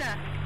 правильно?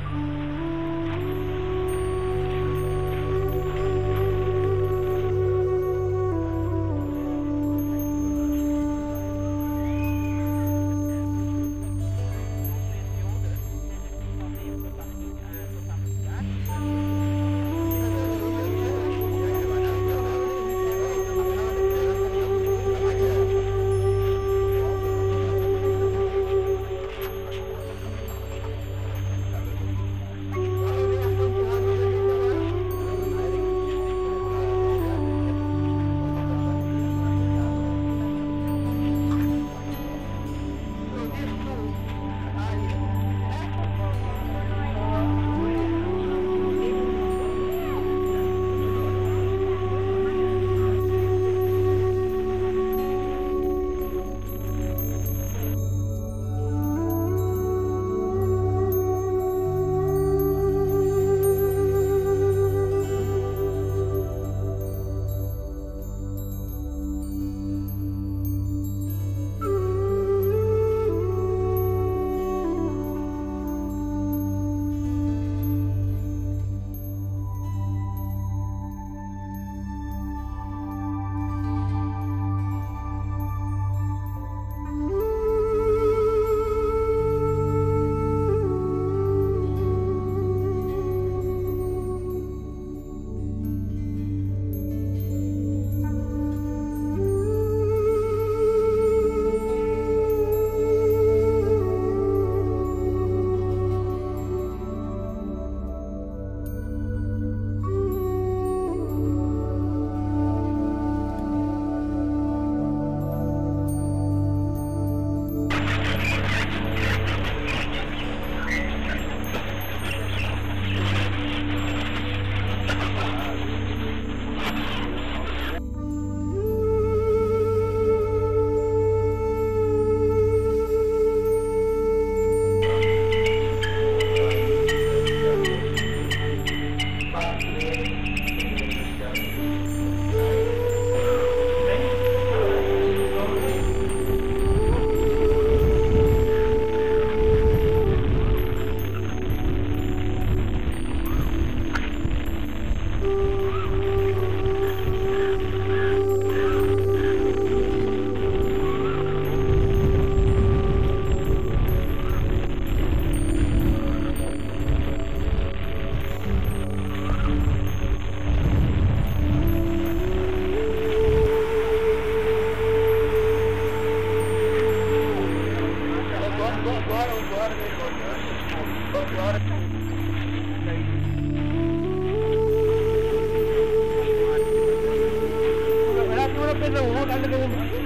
现在我们赶紧给我们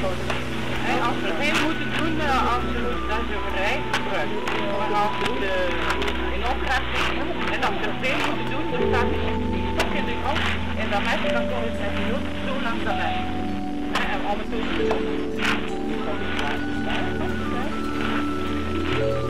Als we geen moeten doen, als ze dan ze gebruiken. Maar als het eh, in opdracht is, en als ze veel moeten doen, dan staat die, stok in de grond. En dan met dan komt het met die zo langs de weg. En om het te doen.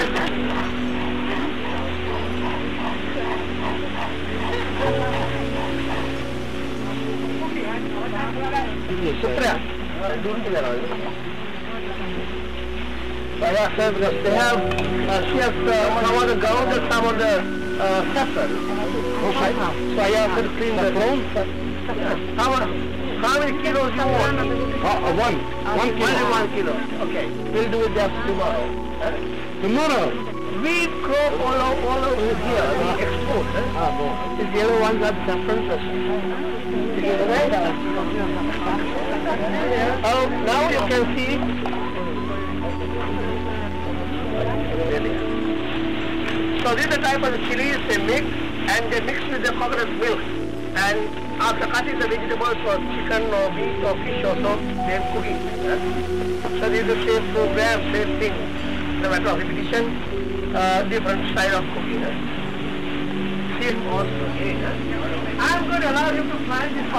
it together. Baba said they have, uh, she has uh, some of the ground and some of the uh, saffron. Okay. So I have to clean the ground. How, how many kilos you want? Uh, one. One kilo. one kilo. Okay. We'll do it just tomorrow. Tomorrow. We crop all, o- all over here. We export. Huh? Ah, bon. These yellow ones are. Oh, now you can see. So this is the type of chilies they mix and they mix with the coconut milk. And after cutting the vegetables or chicken or meat or fish or so, they cook it. huh? So this is the same program, same thing. No matter of repetition, uh, different style of cooking. Same also I'm going to allow you to plant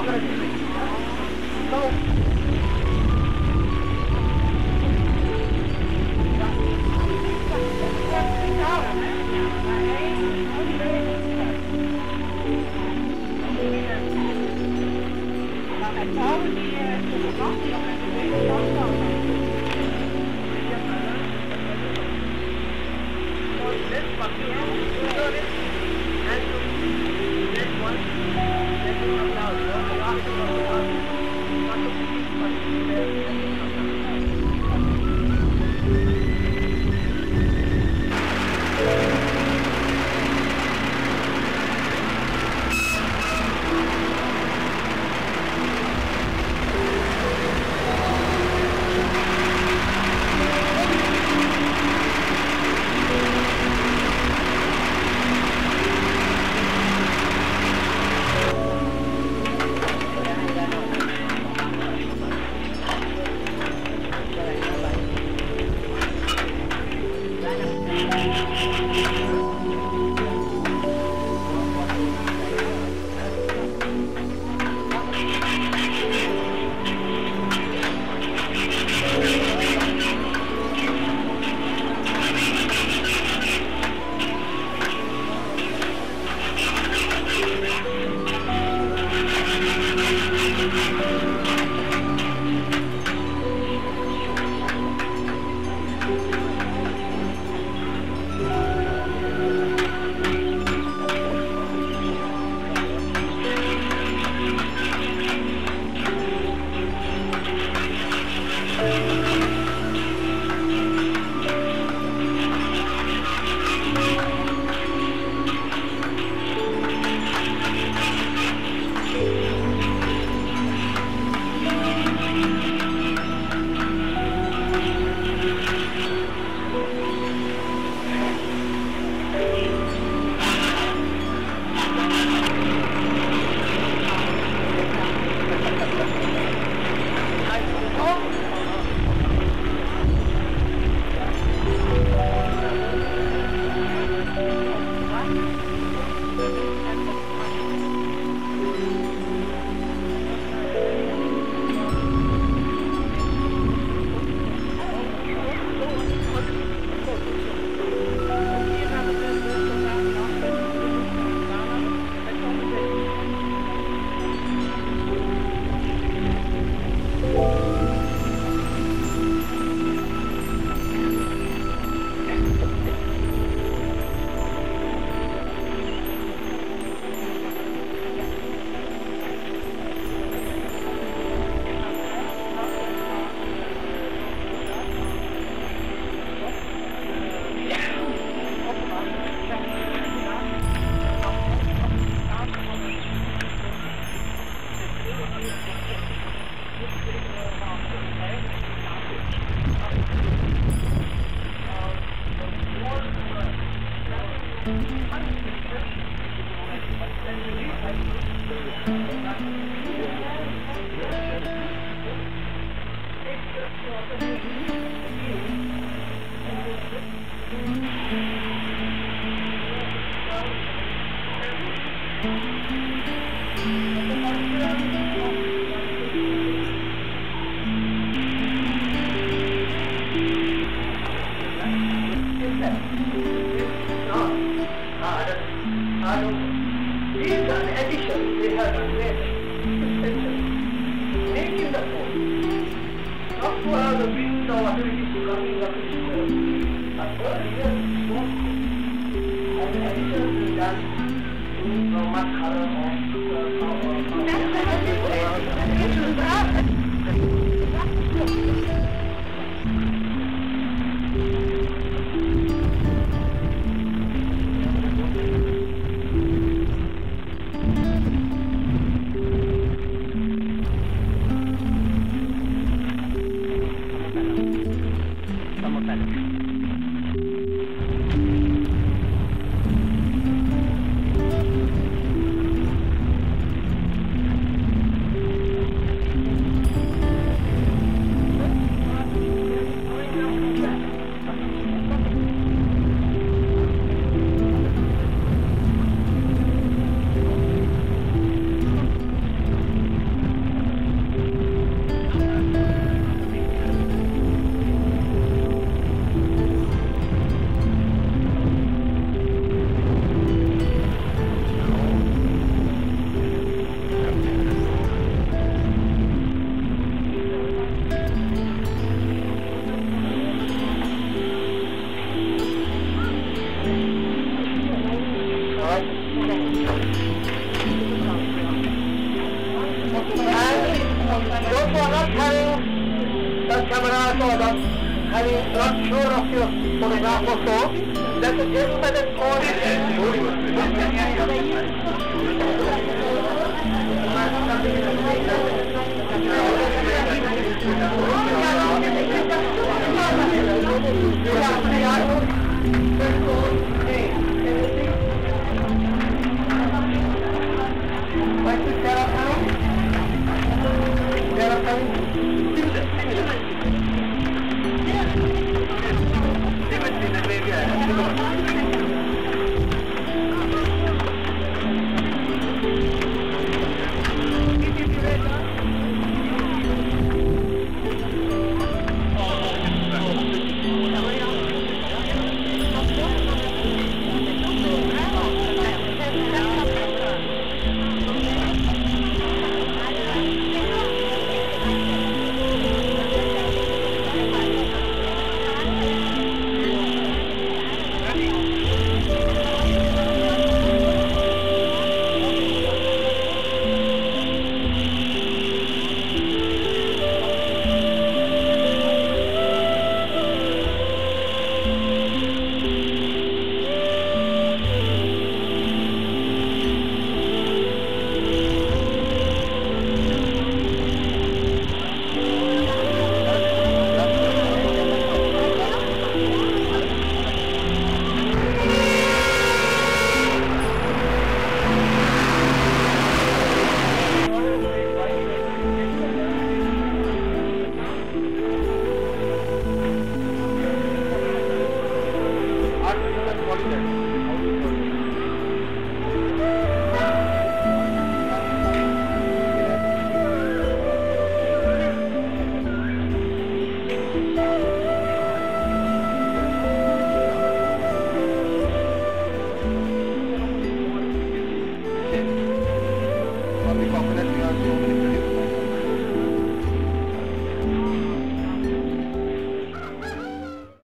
These in Roma color